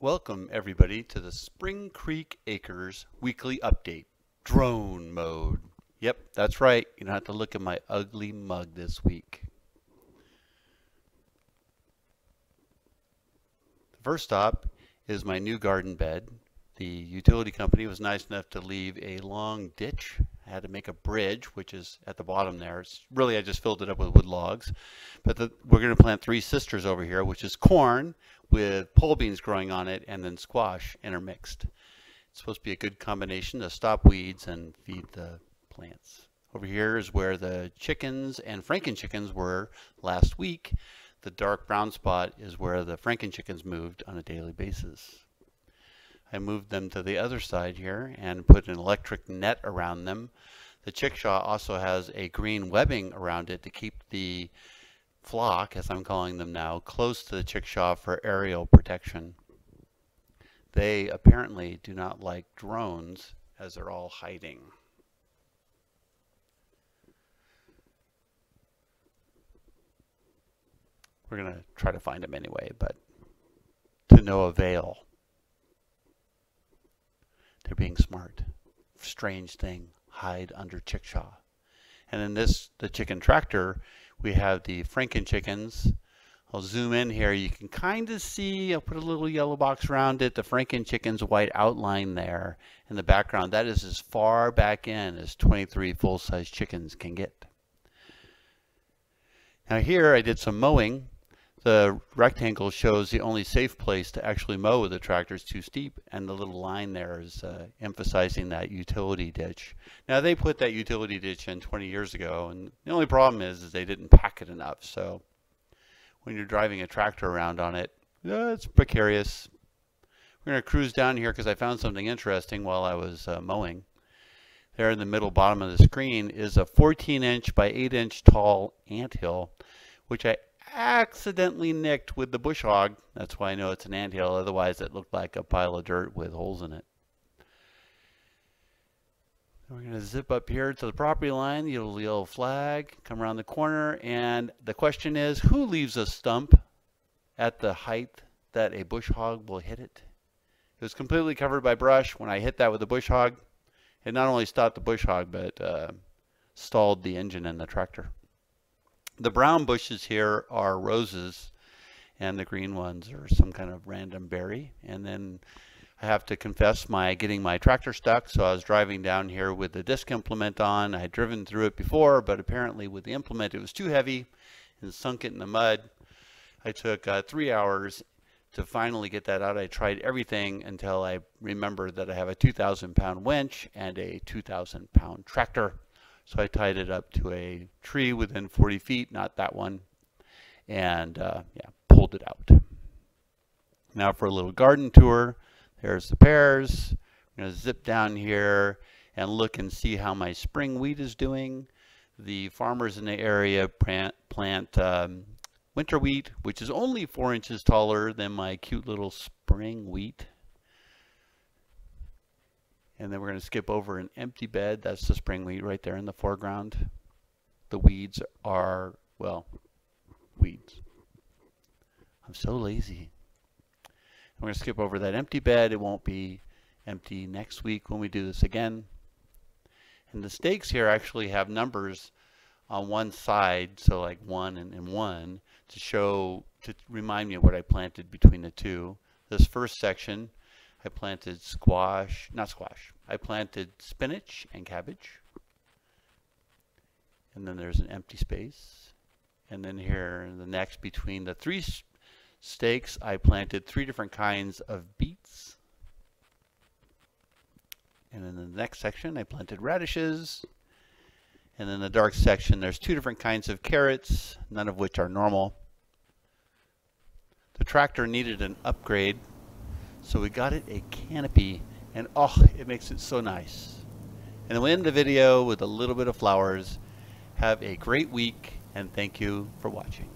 Welcome everybody to the Spring Creek Acres weekly update, drone mode. Yep, that's right. You don't have to look at my ugly mug this week. The first stop is my new garden bed. The utility company was nice enough to leave a long ditch. I had to make a bridge, which is at the bottom there. It's really, I just filled it up with wood logs. But the, we're going to plant three sisters over here, which is corn with pole beans growing on it and then squash intermixed. It's supposed to be a good combination to stop weeds and feed the plants. Over here is where the chickens and Franken chickens were last week. The dark brown spot is where the Franken chickens moved on a daily basis. I moved them to the other side here and put an electric net around them. The chickshaw also has a green webbing around it to keep the flock, as I'm calling them now, close to the chickshaw for aerial protection. They apparently do not like drones as they're all hiding. We're going to try to find them anyway, but to no avail. They're being smart. Strange thing. Hide under chickshaw. And in this, the chicken tractor, we have the Franken chickens. I'll zoom in here. You can kind of see, I'll put a little yellow box around it, the Franken chicken's white outline there in the background. That is as far back in as 23 full-size chickens can get. Now here I did some mowing the rectangle shows the only safe place to actually mow with the tractor is too steep, and the little line there is uh, emphasizing that utility ditch. Now they put that utility ditch in 20 years ago, and the only problem is, is they didn't pack it enough. So when you're driving a tractor around on it, uh, it's precarious. We're going to cruise down here because I found something interesting while I was uh, mowing. There in the middle bottom of the screen is a 14 inch by 8 inch tall ant hill, which I accidentally nicked with the bush hog. That's why I know it's an anthill. Otherwise, it looked like a pile of dirt with holes in it. We're going to zip up here to the property line, the yellow flag, come around the corner, and the question is, who leaves a stump at the height that a bush hog will hit it? It was completely covered by brush. When I hit that with the bush hog, it not only stopped the bush hog, but uh, stalled the engine and the tractor. The brown bushes here are roses and the green ones are some kind of random berry. And then I have to confess my getting my tractor stuck. So I was driving down here with the disc implement on. I had driven through it before, but apparently with the implement it was too heavy and sunk it in the mud. I took uh, three hours to finally get that out. I tried everything until I remembered that I have a 2,000 pound winch and a 2,000 pound tractor. So I tied it up to a tree within 40 feet, not that one, and uh, yeah, pulled it out. Now for a little garden tour, there's the pears. I'm to zip down here and look and see how my spring wheat is doing. The farmers in the area plant, plant um, winter wheat, which is only four inches taller than my cute little spring wheat. And then we're going to skip over an empty bed. That's the spring wheat right there in the foreground. The weeds are, well, weeds. I'm so lazy. I'm going to skip over that empty bed. It won't be empty next week when we do this again. And the stakes here actually have numbers on one side, so like one and, and one, to show, to remind me of what I planted between the two. This first section I planted squash, not squash, I planted spinach and cabbage. And then there's an empty space. And then here, in the next between the three stakes, I planted three different kinds of beets. And in the next section, I planted radishes. And in the dark section, there's two different kinds of carrots, none of which are normal. The tractor needed an upgrade so we got it a canopy and oh, it makes it so nice. And then we end the video with a little bit of flowers. Have a great week and thank you for watching.